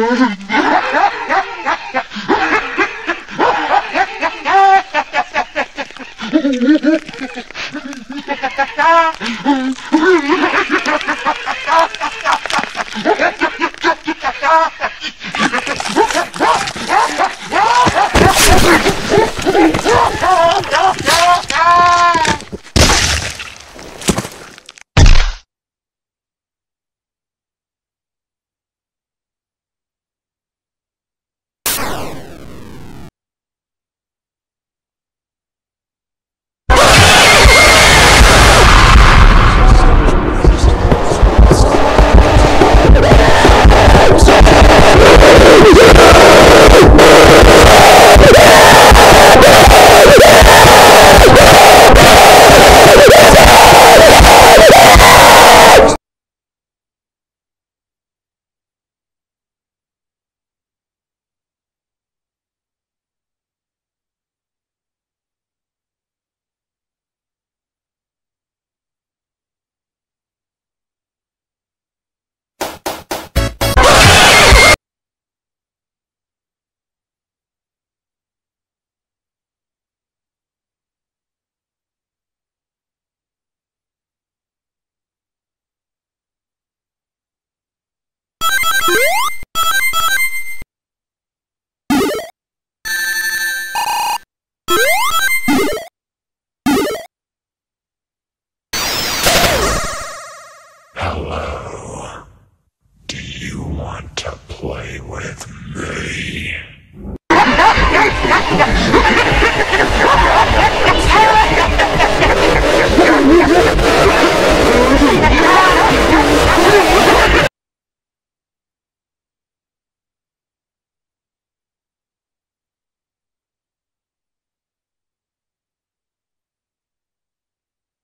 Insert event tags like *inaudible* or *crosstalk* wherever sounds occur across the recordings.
Hello. Play with me?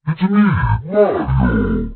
It's me, Mario.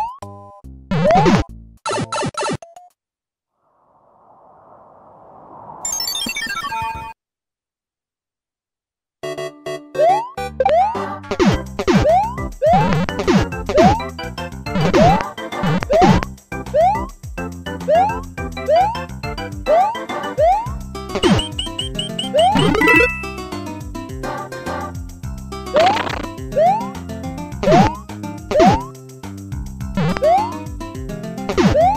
Woo! *laughs*